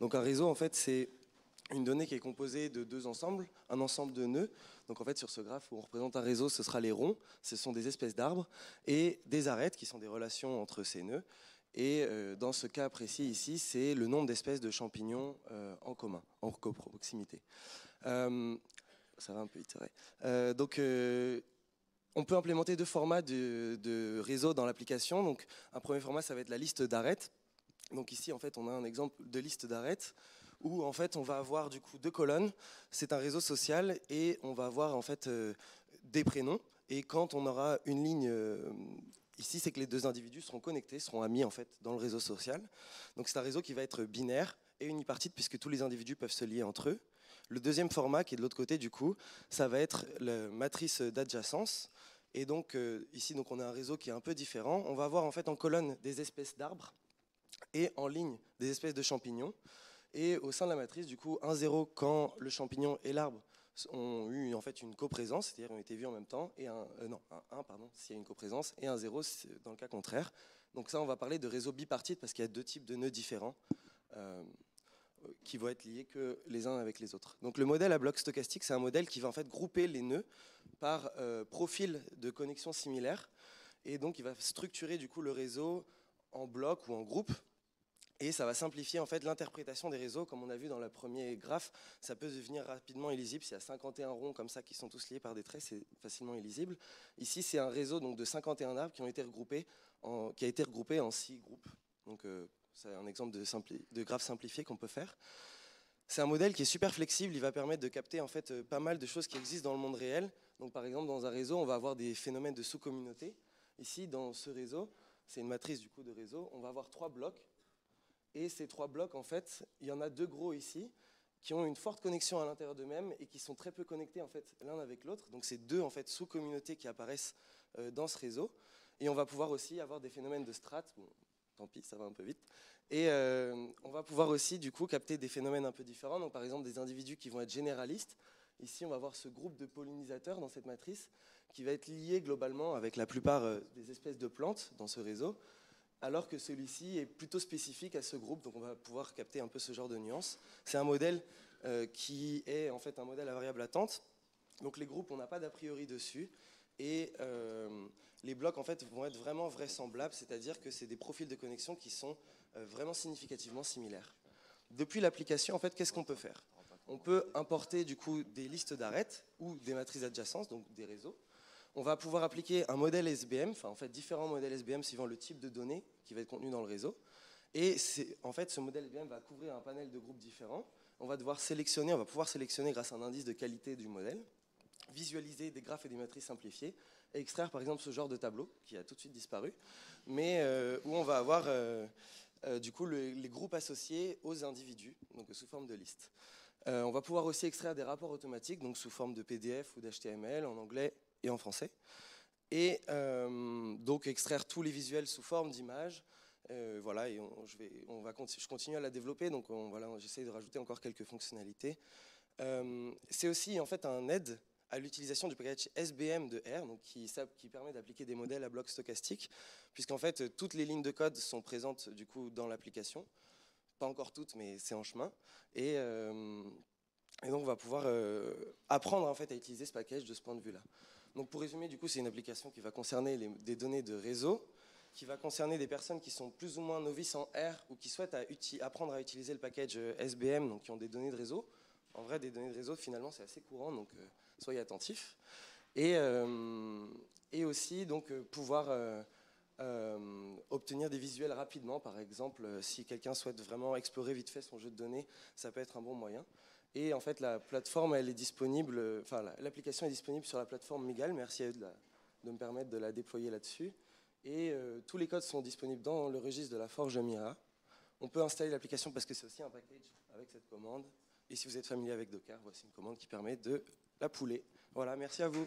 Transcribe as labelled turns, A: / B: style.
A: Donc un réseau, en fait, c'est une donnée qui est composée de deux ensembles, un ensemble de nœuds. Donc en fait, sur ce graphe où on représente un réseau, ce sera les ronds, ce sont des espèces d'arbres, et des arêtes, qui sont des relations entre ces nœuds. Et euh, dans ce cas précis ici, c'est le nombre d'espèces de champignons euh, en commun, en coproximité. Euh, ça va un peu itérer. donc on peut implémenter deux formats de, de réseau dans l'application. Donc un premier format, ça va être la liste d'arêtes. Donc ici, en fait, on a un exemple de liste d'arêtes où en fait on va avoir du coup deux colonnes. C'est un réseau social et on va avoir en fait euh, des prénoms. Et quand on aura une ligne euh, ici, c'est que les deux individus seront connectés, seront amis en fait dans le réseau social. Donc c'est un réseau qui va être binaire et unipartite puisque tous les individus peuvent se lier entre eux. Le deuxième format qui est de l'autre côté du coup, ça va être la matrice d'adjacence. Et donc euh, ici, donc on a un réseau qui est un peu différent. On va avoir en fait en colonne des espèces d'arbres et en ligne des espèces de champignons. Et au sein de la matrice, du coup, 1, 0 quand le champignon et l'arbre ont eu en fait une coprésence, c'est-à-dire ont été vus en même temps, et un, euh, non, un 1 pardon, s'il y a une coprésence, et un 0 dans le cas contraire. Donc ça, on va parler de réseau bipartite parce qu'il y a deux types de nœuds différents euh, qui vont être liés que les uns avec les autres. Donc le modèle à bloc stochastique, c'est un modèle qui va en fait grouper les nœuds par euh, profil de connexion similaire, et donc il va structurer du coup le réseau en bloc ou en groupe et ça va simplifier en fait l'interprétation des réseaux, comme on a vu dans le premier graphe. Ça peut devenir rapidement illisible. S'il y a 51 ronds comme ça qui sont tous liés par des traits, c'est facilement illisible. Ici, c'est un réseau donc, de 51 arbres qui, ont été regroupés en, qui a été regroupé en 6 groupes. Donc, euh, c'est un exemple de, graphe simplifié qu'on peut faire. C'est un modèle qui est super flexible. Il va permettre de capter en fait euh, pas mal de choses qui existent dans le monde réel. Donc, par exemple, dans un réseau, on va avoir des phénomènes de sous-communauté. Ici, dans ce réseau, c'est une matrice du coup de réseau. On va avoir trois blocs et ces trois blocs, en fait, il y en a deux gros ici qui ont une forte connexion à l'intérieur d'eux-mêmes et qui sont très peu connectés en fait l'un avec l'autre. Donc c'est deux en fait sous-communautés qui apparaissent euh, dans ce réseau. Et on va pouvoir aussi avoir des phénomènes de strates. Bon, tant pis, ça va un peu vite. Et euh, on va pouvoir aussi du coup capter des phénomènes un peu différents. Donc par exemple des individus qui vont être généralistes. Ici, on va voir ce groupe de pollinisateurs dans cette matrice qui va être lié globalement avec la plupart euh, des espèces de plantes dans ce réseau alors que celui-ci est plutôt spécifique à ce groupe, donc on va pouvoir capter un peu ce genre de nuances. C'est un modèle euh, qui est en fait un modèle à variable attente, donc les groupes, on n'a pas d'a priori dessus, et euh, les blocs en fait vont être vraiment vraisemblables, c'est-à-dire que c'est des profils de connexion qui sont euh, vraiment significativement similaires. Depuis l'application, en fait, qu'est-ce qu'on peut faire? On peut importer du coup des listes d'arêtes ou des matrices adjacentes, donc des réseaux, on va pouvoir appliquer un modèle SBM, enfin en fait différents modèles SBM suivant le type de données qui va être contenu dans le réseau. Et en fait, ce modèle SBM va couvrir un panel de groupes différents. On va devoir sélectionner, on va pouvoir sélectionner grâce à un indice de qualité du modèle, visualiser des graphes et des matrices simplifiées, et extraire par exemple ce genre de tableau qui a tout de suite disparu, mais euh, où on va avoir euh, euh, du coup les groupes associés aux individus, donc sous forme de liste. on va pouvoir aussi extraire des rapports automatiques, donc sous forme de PDF ou d'HTML en anglais et en français. Et euh, donc extraire tous les visuels sous forme d'images. Euh, voilà, et on, je, on va, je continue à la développer, donc voilà, j'essaie de rajouter encore quelques fonctionnalités. Euh, c'est aussi en fait un aide à l'utilisation du package SBM de R, donc qui, qui permet d'appliquer des modèles à blocs stochastiques, puisqu'en fait toutes les lignes de code sont présentes du coup dans l'application. Pas encore toutes, mais c'est en chemin. Et, et, donc on va pouvoir apprendre en fait à utiliser ce package de ce point de vue-là. Donc pour résumer, du coup, c'est une application qui va concerner des données de réseau, qui va concerner des personnes qui sont plus ou moins novices en R ou qui souhaitent apprendre à utiliser le package euh, SBM, donc qui ont des données de réseau. En vrai, des données de réseau, finalement, c'est assez courant, donc euh, soyez attentifs. Et, euh, aussi, donc, pouvoir obtenir des visuels rapidement. Par exemple, si quelqu'un souhaite vraiment explorer vite fait son jeu de données, ça peut être un bon moyen. Et en fait, la plateforme, elle est disponible, enfin, l'application est disponible sur la plateforme Migal. Merci à eux de, me permettre de la déployer là-dessus. Et euh, tous les codes sont disponibles dans le registre de la Forge Mira. On peut installer l'application parce que c'est aussi un package avec cette commande. Et si vous êtes familier avec Docker, voici une commande qui permet de la pouler. Voilà, merci à vous.